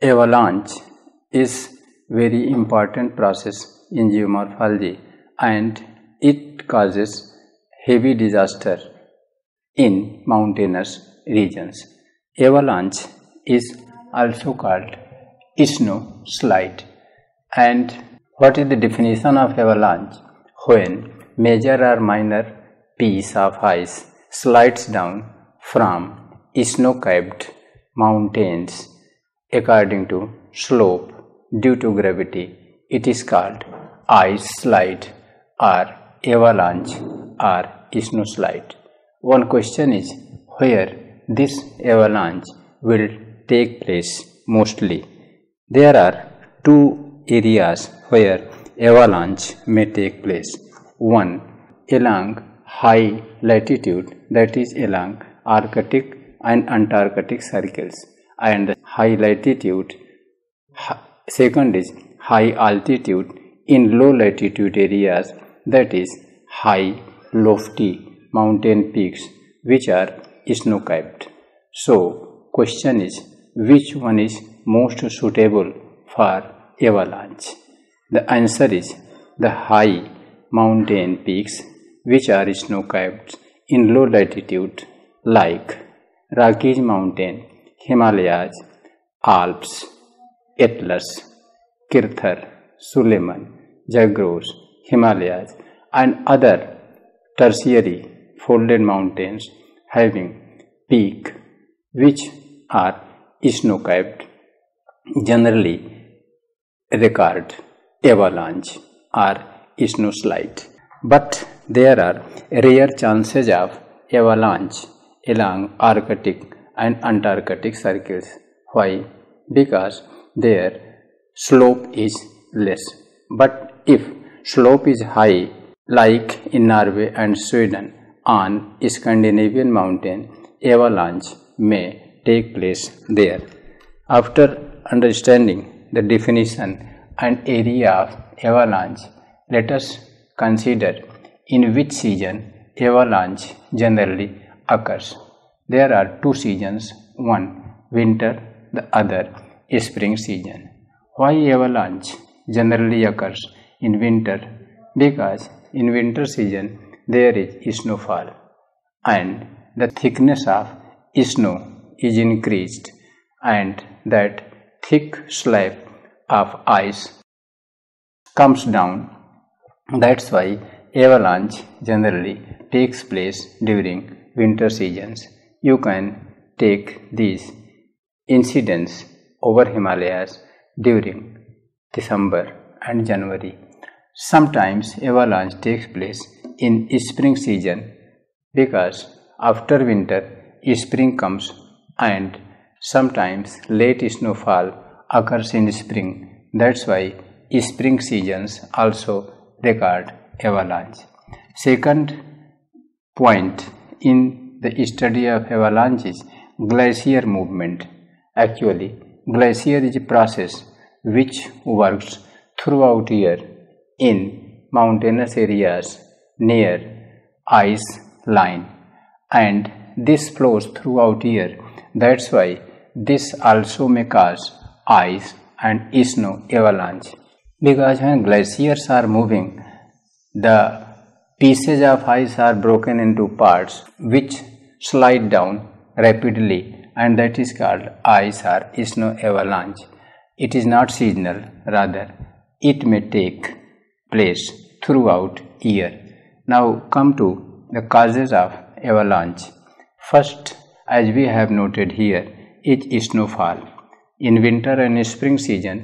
Avalanche is very important process in geomorphology and it causes heavy disaster in mountainous regions. Avalanche is also called snow slide. And what is the definition of avalanche? When major or minor piece of ice slides down from snow-capped mountains according to slope due to gravity. It is called ice slide or avalanche or snow slide. One question is where this avalanche will take place mostly. There are two areas where avalanche may take place. One along high latitude that is along Arctic and Antarctic circles and high latitude second is high altitude in low latitude areas that is high lofty mountain peaks which are snow capped so question is which one is most suitable for avalanche? The answer is the high mountain peaks which are snow capped in low latitude like Rockies Mountain, Himalayas, Alps, Atlas, Kirthar, Suleiman, Zagros, Himalayas and other tertiary folded mountains having peak which are snow capped generally record avalanche or snow slide. But there are rare chances of avalanche along Arctic and Antarctic circles. Why? Because their slope is less. But if slope is high, like in Norway and Sweden on Scandinavian mountain, avalanche may take place there. After understanding the definition and area of avalanche, let us consider in which season avalanche generally occurs. There are two seasons, one winter, the other spring season. Why avalanche generally occurs in winter? Because in winter season there is snowfall and the thickness of snow is increased and that thick slab of ice comes down. That's why avalanche generally takes place during winter seasons. You can take these incidents over Himalayas during December and January. Sometimes avalanche takes place in spring season because after winter spring comes and sometimes late snowfall occurs in spring. That's why spring seasons also record avalanche. Second point in the study of avalanches glacier movement. Actually, glacier is a process which works throughout year in mountainous areas near ice line and this flows throughout year. That's why this also may cause ice and snow avalanche. Because when glaciers are moving, the pieces of ice are broken into parts which slide down rapidly and that is called ice or snow avalanche. It is not seasonal, rather it may take place throughout year. Now come to the causes of avalanche. First, as we have noted here, is snowfall. In winter and spring season,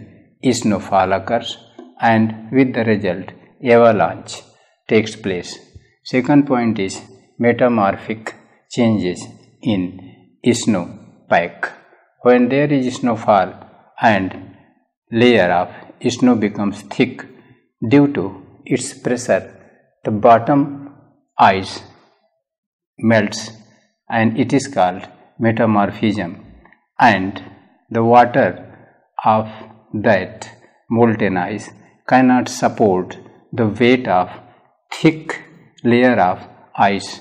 snowfall occurs and with the result avalanche takes place. Second point is metamorphic changes in snow pack. When there is snowfall and layer of snow becomes thick due to its pressure, the bottom ice melts and it is called metamorphism and the water of that molten ice cannot support the weight of thick layer of ice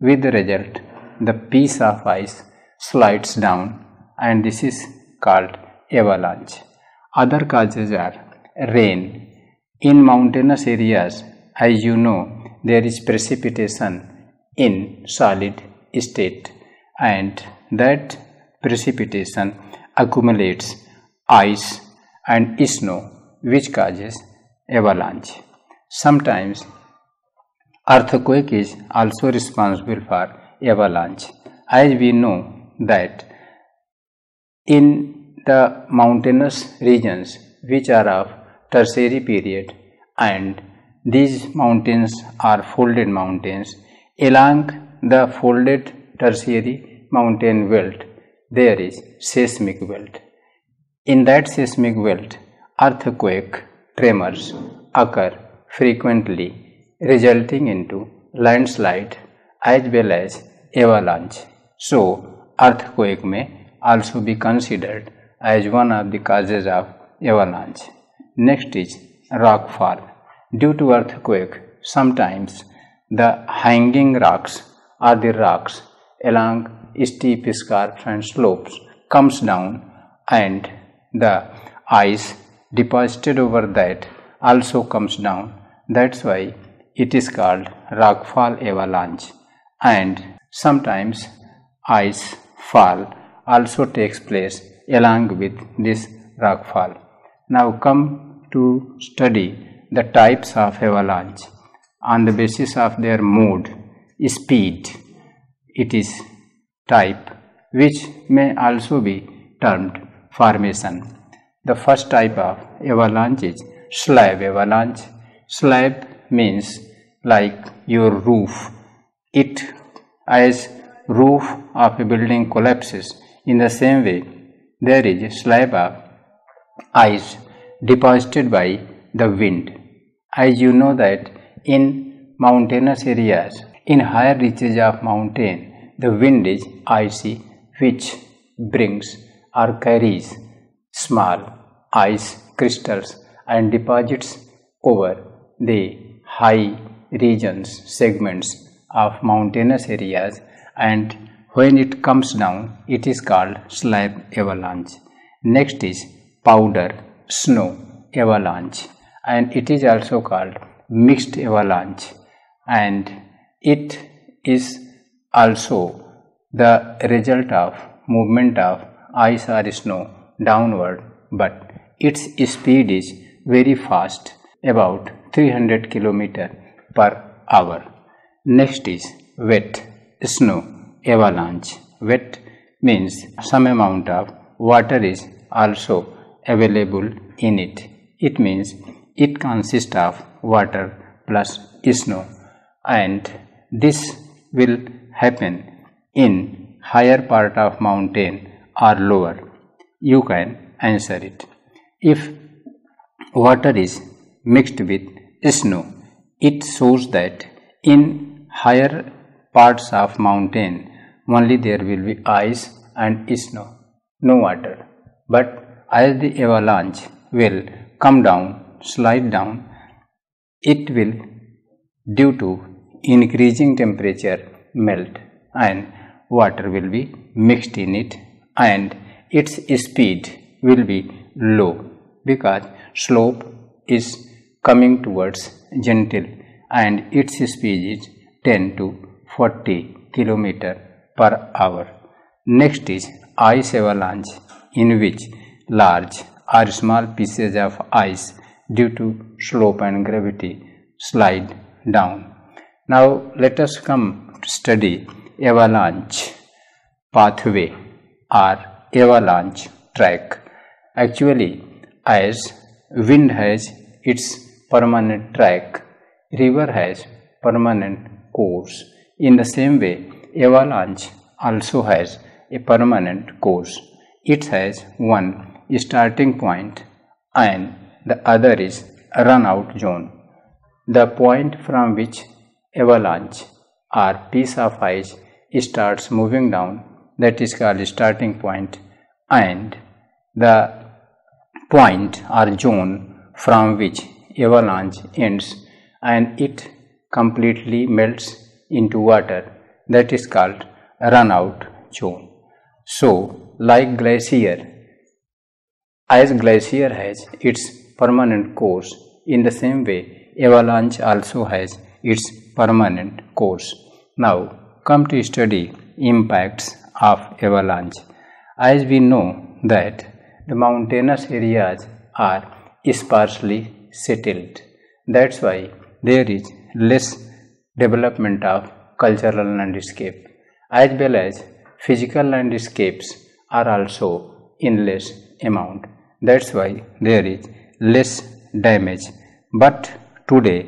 with the result the piece of ice slides down and this is called avalanche. Other causes are rain. In mountainous areas, as you know, there is precipitation in solid state and that precipitation accumulates ice and snow which causes avalanche. Sometimes earthquake is also responsible for avalanche. As we know that in the mountainous regions which are of tertiary period and these mountains are folded mountains along the folded tertiary mountain belt there is seismic belt. In that seismic belt earthquake tremors occur frequently resulting into landslide as well as avalanche so earthquake may also be considered as one of the causes of avalanche. Next is rockfall. Due to earthquake, sometimes the hanging rocks or the rocks along steep escarps and slopes comes down and the ice deposited over that also comes down. That's why it is called rockfall avalanche and sometimes ice fall also takes place along with this rockfall. Now come to study the types of avalanche on the basis of their mode, speed. It is type which may also be termed formation. The first type of avalanche is slab avalanche. Slab means like your roof. It as roof of a building collapses in the same way, there is slab of ice deposited by the wind. As you know that in mountainous areas, in higher reaches of mountain, the wind is icy which brings or carries small ice crystals and deposits over the high regions segments of mountainous areas and when it comes down, it is called slab avalanche. Next is powder snow avalanche, and it is also called mixed avalanche, and it is also the result of movement of ice or snow downward, but its speed is very fast, about 300 km per hour. Next is wet snow avalanche. Wet means some amount of water is also available in it. It means it consists of water plus snow and this will happen in higher part of mountain or lower. You can answer it. If water is mixed with snow, it shows that in higher parts of mountain only there will be ice and snow, no water. But as the avalanche will come down, slide down, it will, due to increasing temperature, melt and water will be mixed in it and its speed will be low because slope is coming towards gentle and its speed is 10 to 40 kilometer per hour. Next is ice avalanche in which large or small pieces of ice due to slope and gravity slide down. Now let us come to study avalanche pathway or avalanche track. Actually as wind has its permanent track, river has permanent course. In the same way avalanche also has a permanent course. It has one starting point and the other is a run out zone. The point from which avalanche or piece of ice starts moving down that is called starting point and the point or zone from which avalanche ends and it completely melts into water that is called run out zone. So, like glacier, As glacier has its permanent course, in the same way, avalanche also has its permanent course. Now, come to study impacts of avalanche. As we know that the mountainous areas are sparsely settled. That's why there is less development of cultural landscape as well as physical landscapes are also in less amount. That's why there is less damage. But today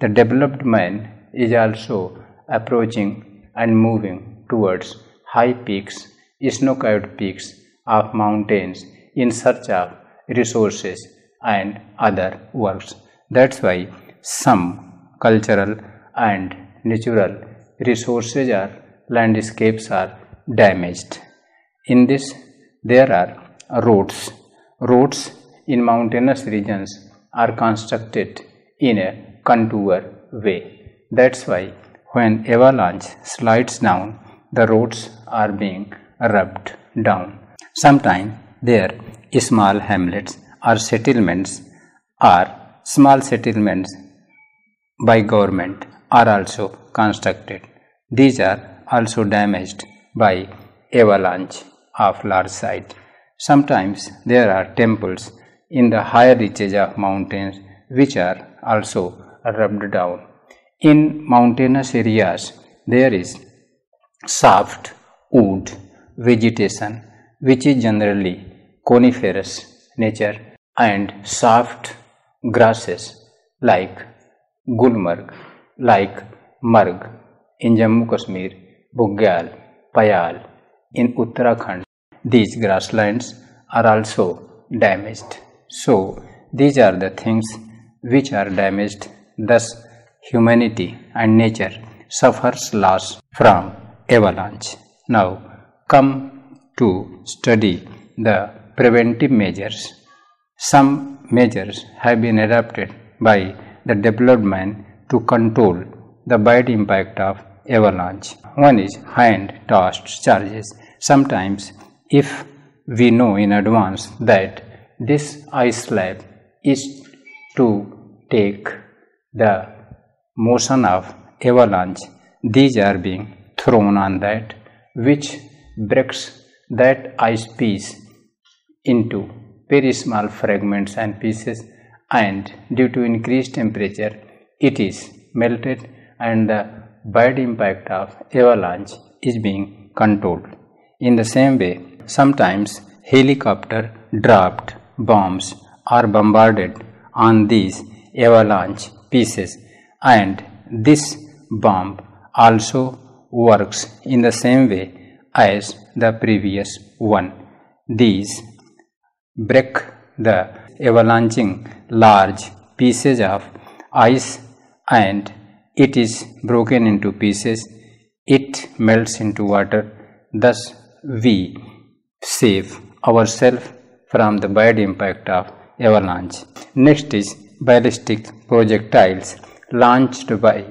the developed man is also approaching and moving towards high peaks, snow-covered peaks of mountains in search of resources and other works. That's why some cultural and natural resources or landscapes are damaged. In this, there are roads. Roads in mountainous regions are constructed in a contour way. That's why when avalanche slides down, the roads are being rubbed down. Sometimes there small hamlets or settlements or small settlements by government are also constructed. These are also damaged by avalanche of large size. Sometimes there are temples in the higher reaches of mountains which are also rubbed down. In mountainous areas there is soft wood vegetation which is generally coniferous nature and soft grasses like gulmarg, like marg in Jammu Kashmir, Bugyal, Payal in Uttarakhand. These grasslands are also damaged. So, these are the things which are damaged. Thus, humanity and nature suffers loss from avalanche. Now, come to study the preventive measures. Some measures have been adopted by the development to control the bad impact of avalanche. One is hand tossed charges. Sometimes, if we know in advance that this ice slab is to take the motion of avalanche, these are being thrown on that which breaks that ice piece into very small fragments and pieces and due to increased temperature it is melted and the bad impact of avalanche is being controlled. In the same way, sometimes helicopter dropped bombs are bombarded on these avalanche pieces and this bomb also works in the same way as the previous one. These break the avalanching large pieces of ice and it is broken into pieces, it melts into water, thus we save ourselves from the bad impact of avalanche. Next is ballistic projectiles launched by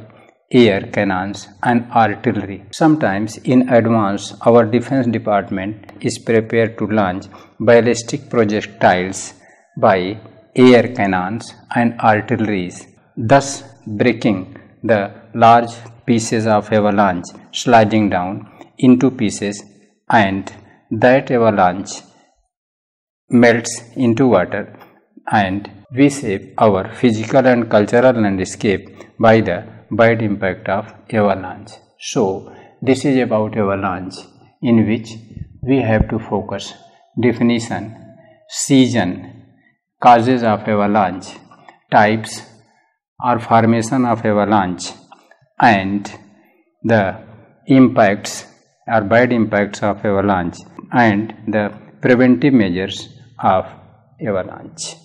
air cannons and artillery. Sometimes in advance our defense department is prepared to launch ballistic projectiles by air cannons and artilleries, thus breaking the large pieces of avalanche sliding down into pieces and that avalanche melts into water and we save our physical and cultural landscape by the bad impact of avalanche. So, this is about avalanche in which we have to focus definition, season, causes of avalanche, types or formation of avalanche and the impacts or bad impacts of avalanche and the preventive measures of avalanche.